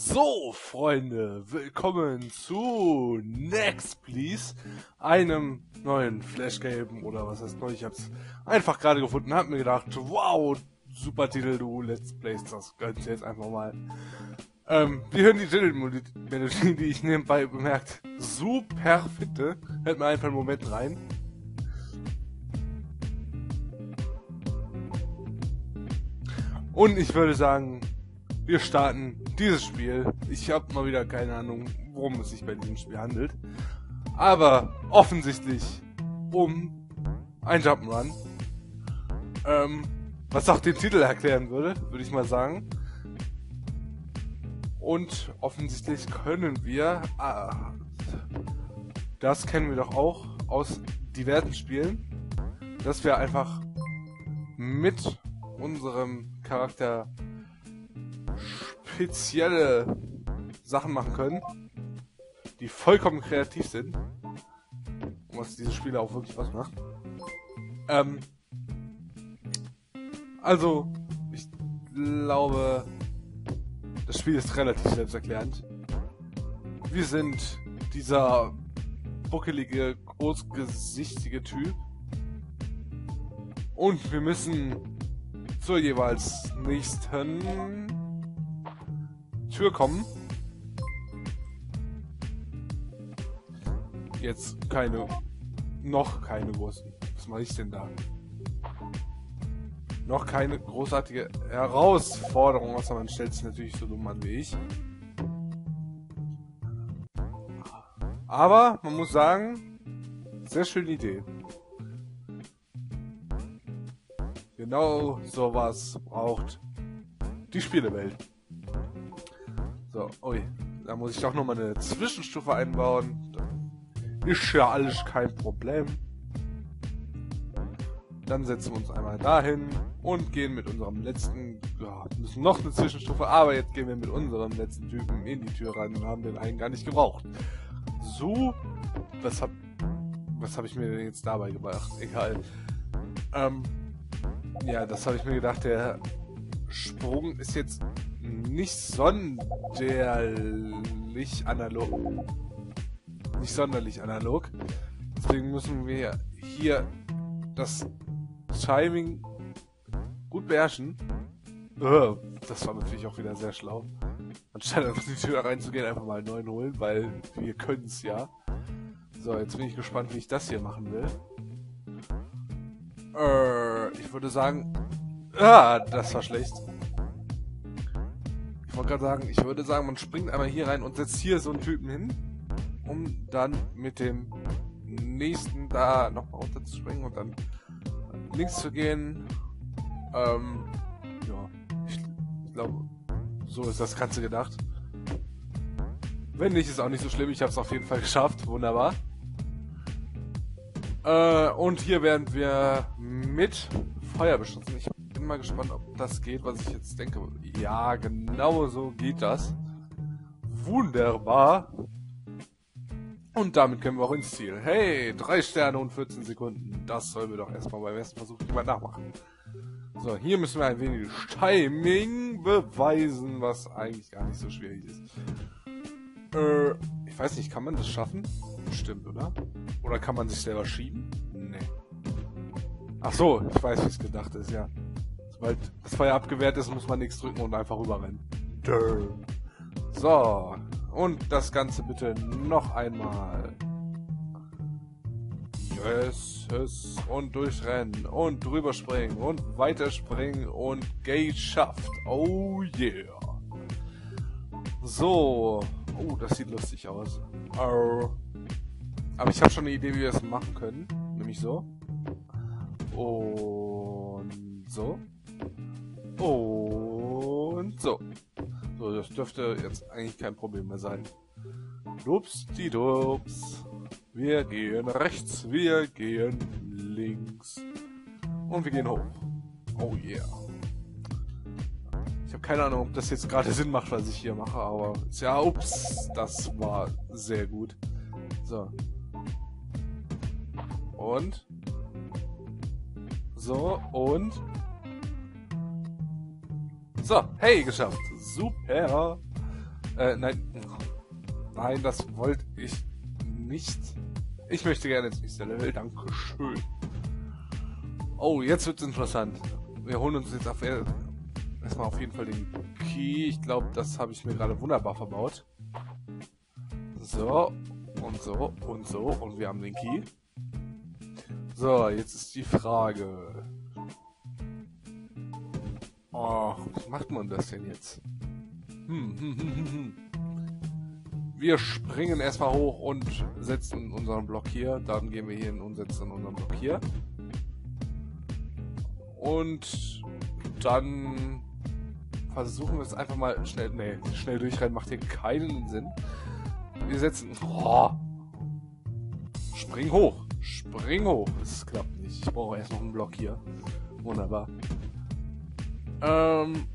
So, Freunde, willkommen zu Next Please, einem neuen Flash Game oder was heißt neu. Ich hab's einfach gerade gefunden, hab mir gedacht, wow, super Titel, du Let's Plays, das gönnst jetzt einfach mal. Ähm, wir hören die Titelmelodie, die ich nebenbei bemerkt super finde. Hört mir einfach einen Moment rein. Und ich würde sagen, wir starten dieses Spiel. Ich habe mal wieder keine Ahnung, worum es sich bei diesem Spiel handelt. Aber offensichtlich um ein Jump'n'Run. Ähm, was auch den Titel erklären würde, würde ich mal sagen. Und offensichtlich können wir, ah, das kennen wir doch auch aus diversen Spielen, dass wir einfach mit unserem Charakter spezielle Sachen machen können, die vollkommen kreativ sind. Und was diese Spiele auch wirklich was macht. Ähm, also, ich glaube, das Spiel ist relativ selbsterklärend. Wir sind dieser buckelige, großgesichtige Typ. Und wir müssen zur jeweils nächsten Tür kommen. Jetzt keine, noch keine großen. Was mache ich denn da? Noch keine großartige Herausforderung, außer man stellt sich natürlich so dumm an wie ich. Aber man muss sagen, sehr schöne Idee. Genau sowas braucht die Spielewelt. So, ui, da muss ich doch nochmal eine Zwischenstufe einbauen. Ist ja alles kein Problem. Dann setzen wir uns einmal dahin und gehen mit unserem letzten, ja, müssen noch eine Zwischenstufe, aber jetzt gehen wir mit unserem letzten Typen in die Tür rein und haben den einen gar nicht gebraucht. So, was hab, was habe ich mir denn jetzt dabei gebracht? Egal. Ähm, ja, das habe ich mir gedacht, der Sprung ist jetzt nicht sonderlich analog. Nicht sonderlich analog. Deswegen müssen wir hier das Timing gut beherrschen. Äh, das war natürlich auch wieder sehr schlau. Anstatt einfach die Tür reinzugehen, einfach mal einen neuen holen, weil wir können es ja. So, jetzt bin ich gespannt, wie ich das hier machen will. Äh, ich würde sagen... Ah, das war schlecht. Wollte gerade sagen, ich würde sagen, man springt einmal hier rein und setzt hier so einen Typen hin, um dann mit dem nächsten da nochmal runterzuspringen und dann links zu gehen. Ähm, ja, ich, glaube, so ist das Ganze gedacht. Wenn nicht, ist auch nicht so schlimm. Ich habe es auf jeden Fall geschafft. Wunderbar. Äh, und hier werden wir mit Feuer beschossen. Ich mal gespannt, ob das geht, was ich jetzt denke. Ja, genau so geht das. Wunderbar. Und damit können wir auch ins Ziel. Hey, drei Sterne und 14 Sekunden. Das sollen wir doch erstmal beim ersten Versuch mal nachmachen. So, hier müssen wir ein wenig Timing beweisen, was eigentlich gar nicht so schwierig ist. Äh, ich weiß nicht, kann man das schaffen? Bestimmt, oder? Oder kann man sich selber schieben? Nee. Ach so, ich weiß, wie es gedacht ist, ja. Sobald das Feuer abgewehrt ist, muss man nichts drücken und einfach rüberrennen. Dörr. So, und das Ganze bitte noch einmal. Yes, yes. Und durchrennen und drüber springen und weiterspringen und geschafft. Oh yeah. So. Oh, das sieht lustig aus. Oh. Aber ich habe schon eine Idee, wie wir es machen können. Nämlich so. Und so. Und so. So, das dürfte jetzt eigentlich kein Problem mehr sein. Dups, die Dups. Wir gehen rechts, wir gehen links. Und wir gehen hoch. Oh yeah. Ich habe keine Ahnung, ob das jetzt gerade Sinn macht, was ich hier mache, aber ja, ups, das war sehr gut. So. Und so und so, hey, geschafft. Super. Äh, nein. Nein, das wollte ich nicht. Ich möchte gerne ins nächste Level. Dankeschön. Oh, jetzt wird's interessant. Wir holen uns jetzt auf, erstmal auf jeden Fall den Key. Ich glaube, das habe ich mir gerade wunderbar verbaut. So, und so, und so, und wir haben den Key. So, jetzt ist die Frage. Oh, wie macht man das denn jetzt? Hm, hm, hm, hm, hm. Wir springen erstmal hoch und setzen unseren Block hier. Dann gehen wir hier hin und setzen unseren Block hier. Und dann versuchen wir es einfach mal schnell. Nee, schnell durchrennen macht hier keinen Sinn. Wir setzen. Oh, spring hoch. Spring hoch. Es klappt nicht. Ich brauche erst noch einen Block hier. Wunderbar. Ähm.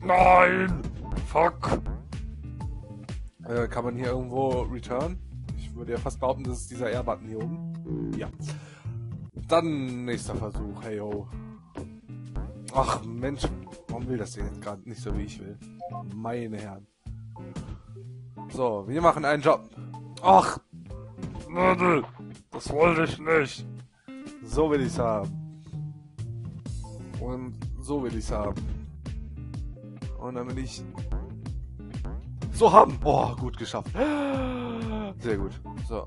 Nein! Fuck! Äh, kann man hier irgendwo return? Ich würde ja fast behaupten, das ist dieser R-Button hier oben. Ja. Dann nächster Versuch. Hey ho. Ach Mensch, warum will das denn jetzt gerade nicht so wie ich will? Meine Herren. So, wir machen einen Job. Ach, Nadel, das wollte ich nicht. So will ich's haben. Und so will ich's haben. Und dann will ich so haben. Oh, gut geschafft. Sehr gut. So.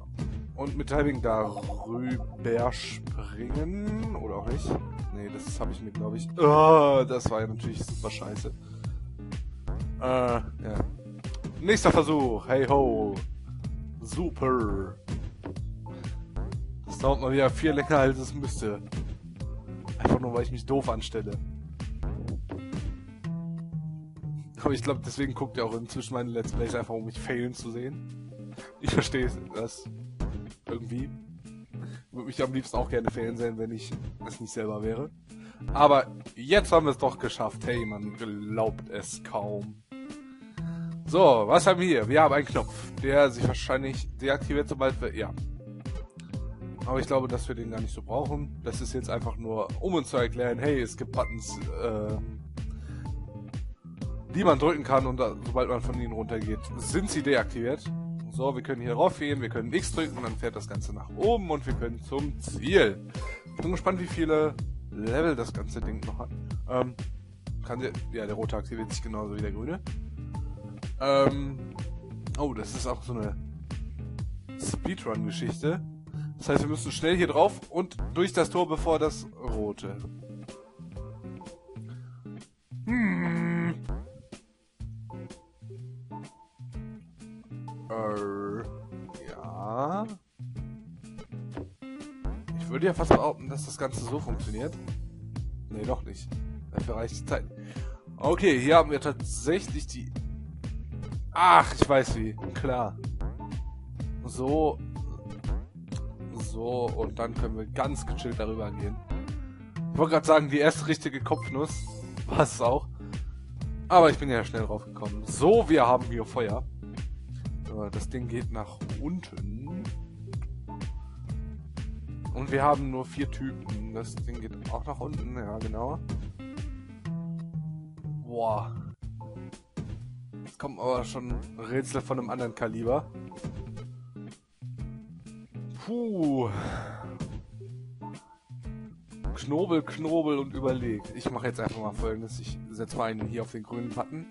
Und mit Timing darüber springen. Oder auch nicht. Nee, das habe ich mir, glaube ich... Oh, das war ja natürlich super scheiße. Äh, ja. Nächster Versuch. Hey ho. Super. Das dauert mal wieder viel länger, als es müsste. Einfach nur, weil ich mich doof anstelle. Aber ich glaube, deswegen guckt ihr auch inzwischen meine Let's Plays einfach, um mich failen zu sehen. Ich verstehe das irgendwie. Würde mich am liebsten auch gerne failen sehen, wenn ich es nicht selber wäre. Aber jetzt haben wir es doch geschafft. Hey, man glaubt es kaum. So, was haben wir hier? Wir haben einen Knopf, der sich wahrscheinlich deaktiviert, sobald wir... Ja. Aber ich glaube, dass wir den gar nicht so brauchen. Das ist jetzt einfach nur, um uns zu erklären, hey, es gibt Buttons, äh, die man drücken kann und sobald man von ihnen runtergeht, sind sie deaktiviert. So, wir können hier drauf gehen, wir können X drücken dann fährt das Ganze nach oben und wir können zum Ziel. Ich bin gespannt, wie viele Level das ganze Ding noch hat. Ähm, kann der, ja, der rote aktiviert sich genauso wie der grüne. Ähm, oh, das ist auch so eine Speedrun-Geschichte. Das heißt, wir müssen schnell hier drauf und durch das Tor, bevor das rote. Hm. Würde ja fast behaupten, dass das Ganze so funktioniert. Nee, doch nicht. Dafür reicht die Zeit. Okay, hier haben wir tatsächlich die... Ach, ich weiß wie. Klar. So. So, und dann können wir ganz gechillt darüber gehen. Ich wollte gerade sagen, die erste richtige Kopfnuss. War es auch. Aber ich bin ja schnell drauf gekommen. So, wir haben hier Feuer. Das Ding geht nach unten. Und wir haben nur vier Typen. Das Ding geht auch nach unten. Ja, genau. Boah. Jetzt kommen aber schon Rätsel von einem anderen Kaliber. Puh. Knobel, Knobel und überleg. Ich mache jetzt einfach mal folgendes. Ich setze mal einen hier auf den grünen Button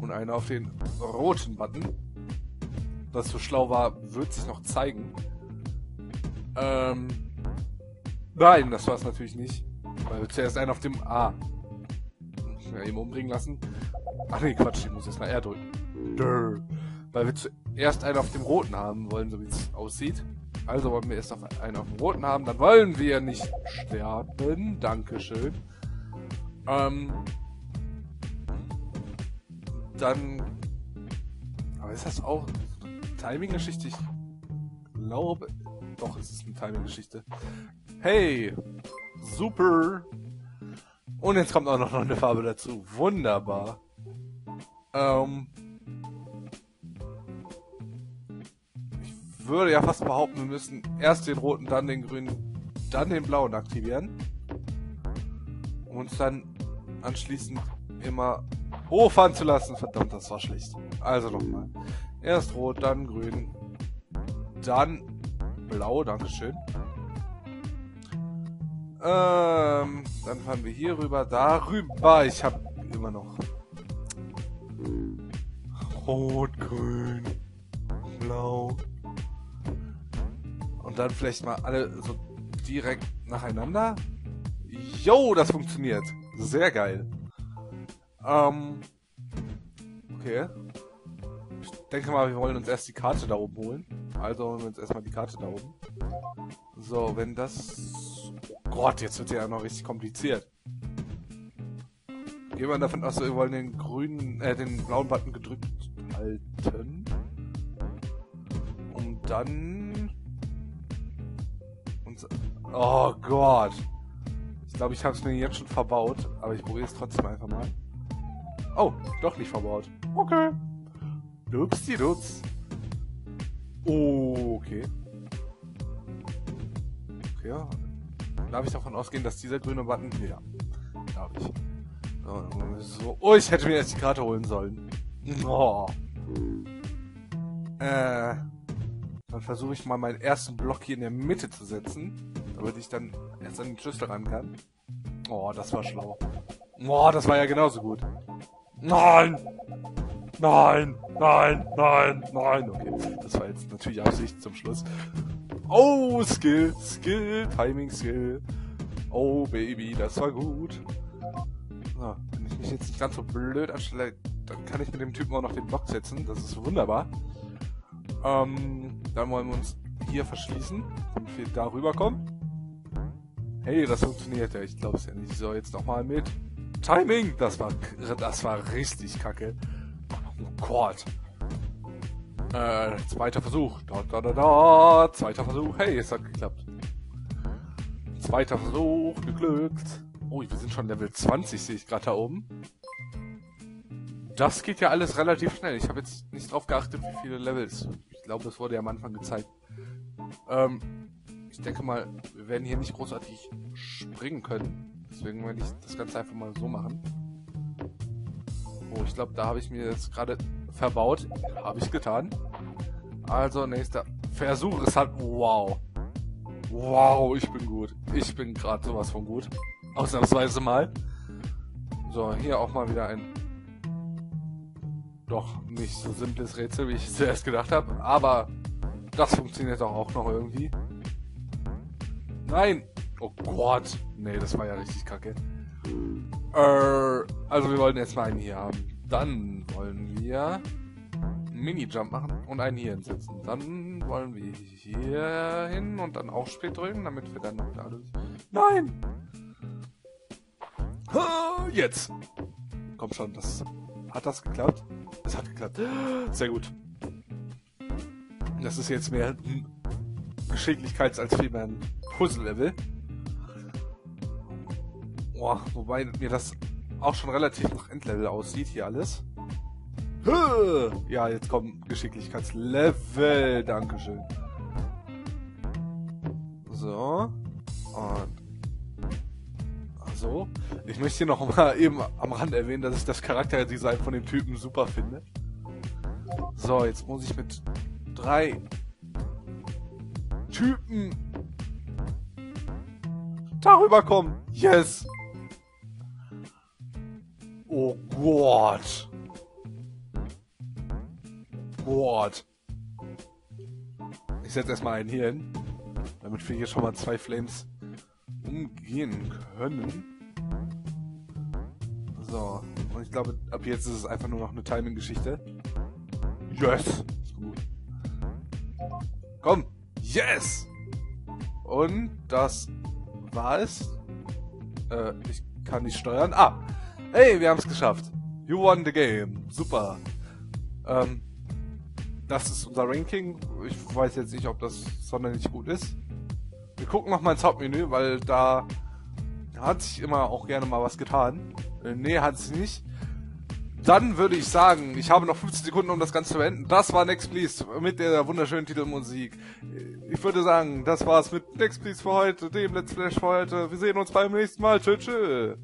und einen auf den roten Button was so schlau war, wird sich noch zeigen. Ähm, nein, das war es natürlich nicht. Weil wir zuerst einen auf dem A ja, eben umbringen lassen. Ach nee, Quatsch, ich muss jetzt mal R drücken. Durr. Weil wir zuerst einen auf dem roten haben wollen, so wie es aussieht. Also wollen wir erst auf einen auf dem roten haben. Dann wollen wir nicht sterben. Dankeschön. Ähm, dann. Aber ist das auch Timing-Geschichte? Ich glaube. Doch, es ist eine Timing-Geschichte. Hey! Super! Und jetzt kommt auch noch eine Farbe dazu. Wunderbar. Ähm. Ich würde ja fast behaupten, wir müssen erst den roten, dann den grünen, dann den blauen aktivieren. Und uns dann anschließend immer hochfahren zu lassen. Verdammt, das war schlecht. Also nochmal. Erst rot, dann grün, dann blau, dankeschön. Ähm, dann fahren wir hier rüber, darüber. Ich habe immer noch rot, grün, blau. Und dann vielleicht mal alle so direkt nacheinander. Yo, das funktioniert. Sehr geil. Ähm, okay. Ich denke mal, wir wollen uns erst die Karte da oben holen. Also holen wir uns erstmal die Karte da oben. So, wenn das... Oh Gott, jetzt wird ja noch richtig kompliziert. Gehen wir davon aus, wir wollen den grünen, äh, den blauen Button gedrückt halten. Um dann... Und, oh Gott. Ich glaube, ich habe es mir jetzt schon verbaut, aber ich probiere es trotzdem einfach mal. Oh, doch nicht verbaut. Okay. Dups die Dups. Oh, okay. Okay, ja. Darf ich davon ausgehen, dass dieser grüne Button... Ja, darf ich. So, oh, ich hätte mir erst die Karte holen sollen. Oh. Äh, dann versuche ich mal meinen ersten Block hier in der Mitte zu setzen, damit ich dann erst an den Schlüssel ran kann. Oh, das war schlau. Oh, das war ja genauso gut. Nein! Nein! Nein! Nein! Nein! Okay, das war jetzt natürlich Absicht zum Schluss. Oh, Skill! Skill! Timing Skill! Oh, Baby, das war gut. So, wenn ich mich jetzt nicht ganz so blöd anstelle, dann kann ich mit dem Typen auch noch den Block setzen. Das ist wunderbar. Ähm, dann wollen wir uns hier verschließen, damit wir da rüberkommen. Hey, das funktioniert ja. Ich glaube es ja nicht. So, jetzt nochmal mit Timing. Das war, das war richtig kacke. Oh. Äh, zweiter Versuch. Da, da, da, da. Zweiter Versuch. Hey, es hat geklappt. Zweiter Versuch. Geglückt. Oh, wir sind schon Level 20, sehe ich gerade da oben. Das geht ja alles relativ schnell. Ich habe jetzt nicht drauf geachtet, wie viele Levels. Ich glaube, das wurde ja am Anfang gezeigt. Ähm, ich denke mal, wir werden hier nicht großartig springen können. Deswegen werde ich das Ganze einfach mal so machen. Oh, ich glaube, da habe ich mir jetzt gerade verbaut. Habe ich getan. Also, nächster Versuch. Es hat... Wow. Wow, ich bin gut. Ich bin gerade sowas von gut. Ausnahmsweise mal. So, hier auch mal wieder ein doch nicht so simples Rätsel, wie ich zuerst gedacht habe. Aber das funktioniert doch auch noch irgendwie. Nein! Oh Gott! Nee, das war ja richtig kacke. Äh, also wir wollen erstmal einen hier haben. Dann wollen wir einen Mini-Jump machen und einen hier hinsetzen. Dann wollen wir hier hin und dann auch spät drücken, damit wir dann noch dadurch... Nein! Jetzt! Komm schon, das... Hat das geklappt? Es hat geklappt. Sehr gut. Das ist jetzt mehr Geschicklichkeits- als vielmehr ein Puzzle-Level. Boah, wobei mir das auch schon relativ nach Endlevel aussieht, hier alles. Ja, jetzt kommt Geschicklichkeitslevel. Dankeschön. So. Und so. Ich möchte hier noch mal eben am Rand erwähnen, dass ich das Charakterdesign von dem Typen super finde. So, jetzt muss ich mit drei Typen darüber kommen. Yes! Oh Gott! Gott! Ich setze erstmal einen hier hin, damit wir hier schon mal zwei Flames umgehen können. So, und ich glaube, ab jetzt ist es einfach nur noch eine Timing-Geschichte. Yes! Ist gut. Komm! Yes! Und das war es. Äh, ich kann nicht steuern. Ah! Hey, wir haben es geschafft. You won the game. Super. Ähm, das ist unser Ranking. Ich weiß jetzt nicht, ob das sonderlich gut ist. Wir gucken noch mal ins Hauptmenü, weil da hat sich immer auch gerne mal was getan. Äh, nee, hat es nicht. Dann würde ich sagen, ich habe noch 15 Sekunden, um das Ganze zu beenden. Das war Next Please mit der wunderschönen Titelmusik. Ich würde sagen, das war's mit Next Please für heute, dem Let's Flash für heute. Wir sehen uns beim nächsten Mal. Tschüss. tschüss.